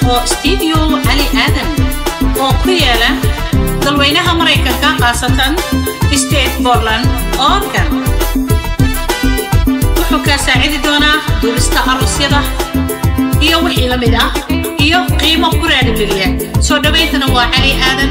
booqo stuudio cali aadan oo ku yaalla dalweynaha maraykanka khaasatan state portland oregon wuxuu kaa saacidi doonaa duubista arosyada iyo wixii la mid ah iyo qiimo ku raadhigeliya soo dhowayntana waa cali aadan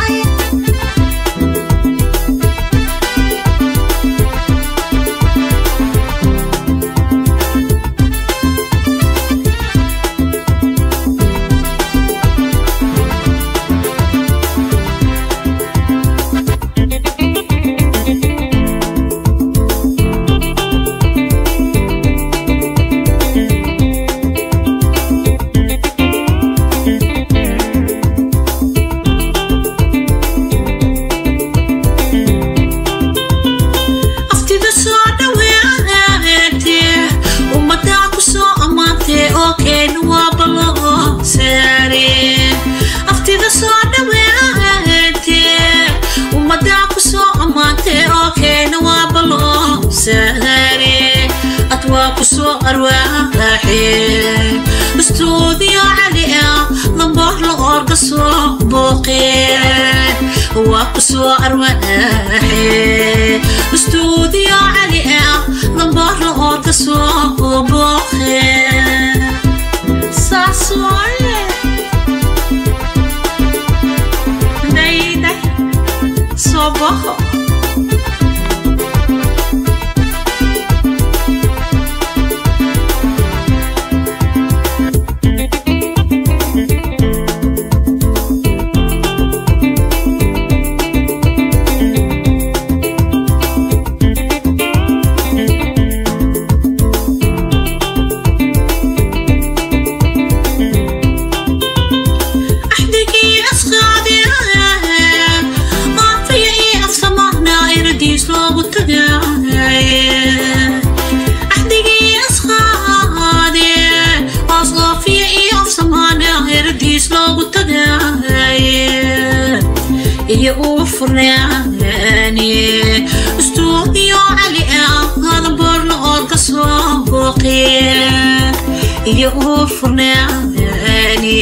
istuudiyo cali ah lamboor la orga soo booqe waa ku soo arwaaxe istuudiyo cali ah lamboor la iyo uu furnaani istuudiyo cali ah hadaboorla ood ka soo booqiye iyo uu furnaani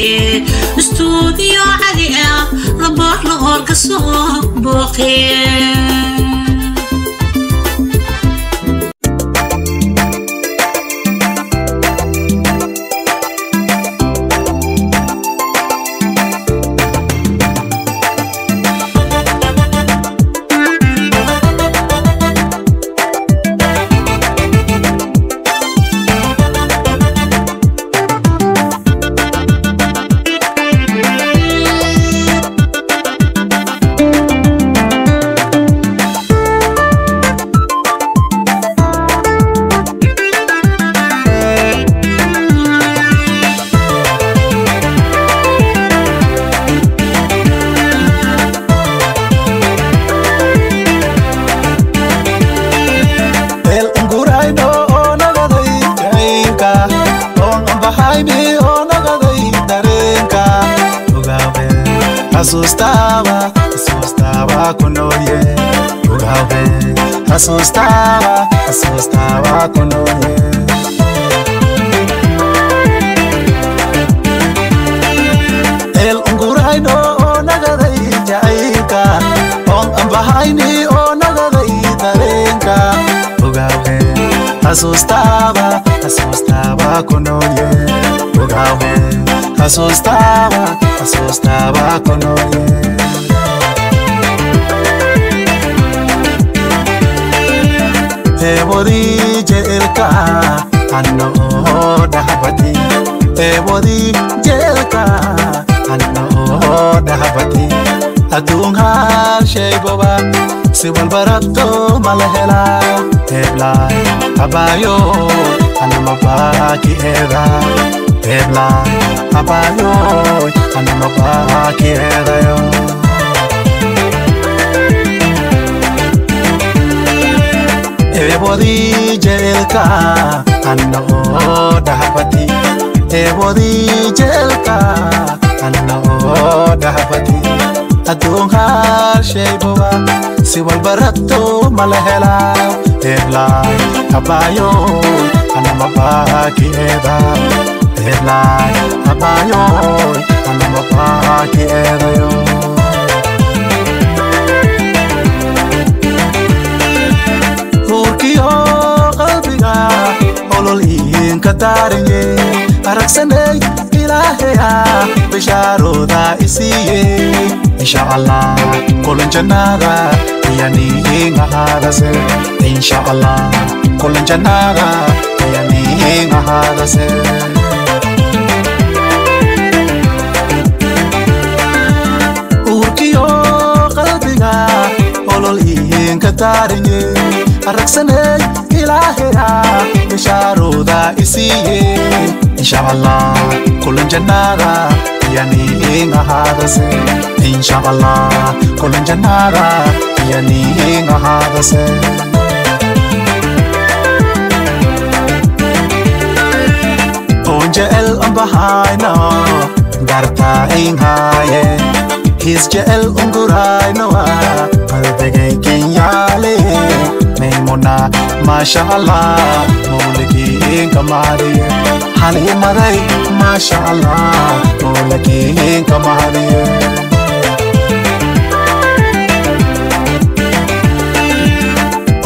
xasuustaaba xasuustaaba ku nooye ogaawe xasuustaaba xasuustaaba ku nooye el angurayno oo nagaday jacaylka oon ambahayni xasuustaaba xasuustaaba ku nooye ogaawe xasuustaaba xasuustaaba ku nooye heebodii jecelka anna oo dhahabati eebodii jeelka anna oo dhahabati adduun haalshayboba si walba rabto mala helaa eeblaay abaayo anama baaki eeda eeblaay abaayo anama baaki eedayo eebodii jeelka anna oo dhahabati eebodii jeelka anna oo dhahabati adduun haalshayboba si walba rabto mala helaa eeblaay abaayo anama baaki eeda eeblaay abaayo anama baaki eedayo nuurkiyo qalbiga olol iinka daaranye insha allah kulan jannaada iyaniin ahaadase insha allah kulan jannaada iyaniin ahaadase uurkiyo qalbiga olol iinka daaranye aragsanay ilaahaya bishaarooda isiiye insha allah kulan jannaada iyaniin ahaadase insha allah kulan jannaada iyaniin ahaadase jecel ambahayno dartaa in haaye his jecel unguraynoa maasha allah mawlakiinka mahadiye halimaday maasha allah mawlakiinka mahadiye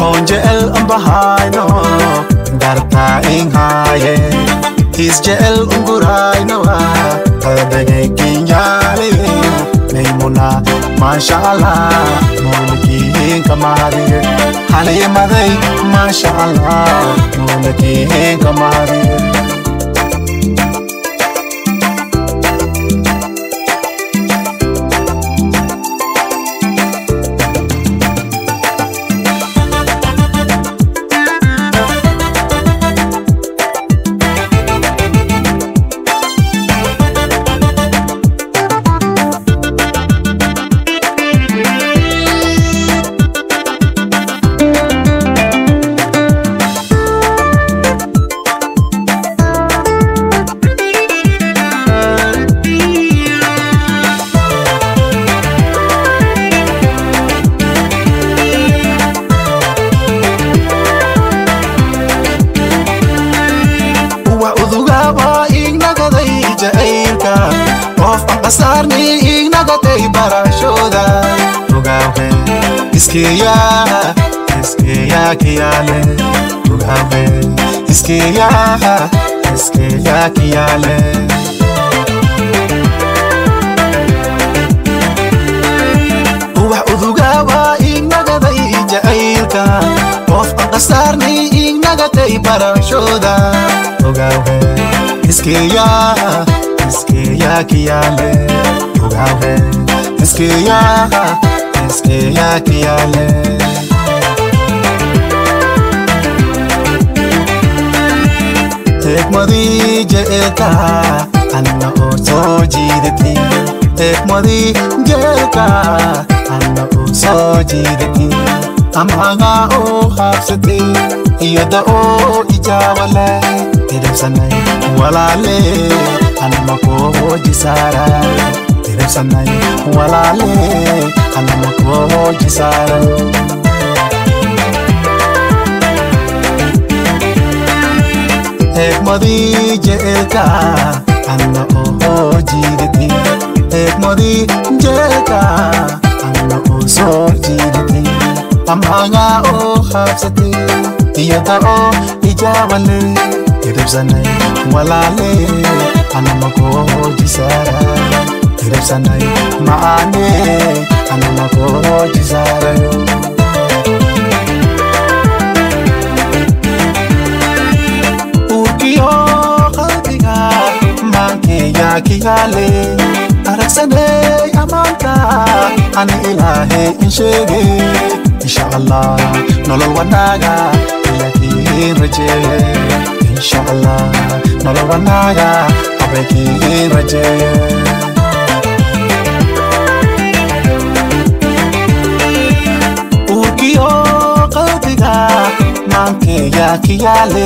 oon jecel ambahayno dartaa in haaye his jecel unguraynoa maldegay kinyaale maymuna maasha allah mawlakiinka mahadiye halimaday maasha allah mawlakiinka mahadiye wa iskeeya iskeeya kiyaale ogaawe iskeeya iskeeya kiyaale wax udugaba ignagoday jacaylka qof aan qasaarni ignagatay barashooda ogaawe iskeeya iskeeya kiyaale ogaawe iskeeya iskeeya kiyaale eegmadii je'elka anna oo soo jiidati eegmadii je'elka anna oo soo jiidati amaagaa oo haabsate iyada oo ijaabale idabsanay walaale anama koojisaara idabsanay walaale anama koojisaara eegmadii je'elka anna oo jiidati eegmadii je'elka anna oo soo jiidati amaagaa oo haabsate iyada oo ijaabale tirebsanayo maane ana makoro jizaarayo urgiyo qalbiga maankeeyaa kiyaale aragsanee amaanta ani ilaahee in sheege insha allah nolol wanaaga ilakiin rajeeye insha allah nolol wanaaga abekiin rajeeye maankeeya kiyaale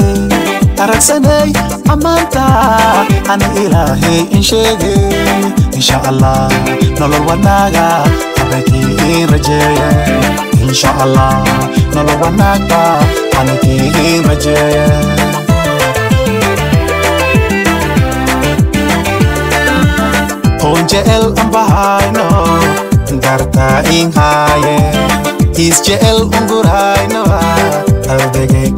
aragsanay amaanta ani ilaahay in sheege insha allah nolol wanaaga abaykiin rajeeye insha allah nolol wanaagba anikiin rajeeye Onjeel ambahayno darta inhaye Isjeel ungurayno albege kinyale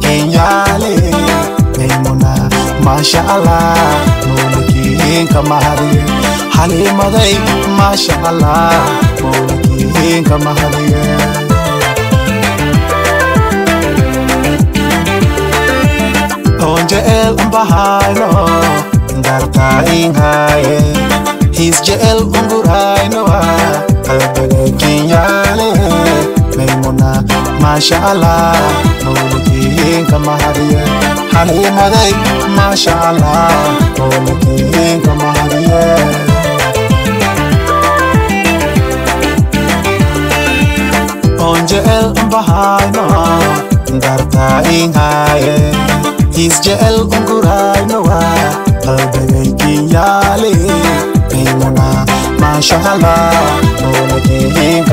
masha Allah mulukin kamahariye Halimaday masha Allah mulukin kamahariye Onjeel ambahayno darta inhaye Isjeel ungurayno albege kinyale Maymuna masha Allah mulukin kamahariye Halimaday masha Allah mulukin kamahariye Onjeel ambahayno darta inhaye Isjeel ungurayno albege kinyale Maymuna masha Allah mulukin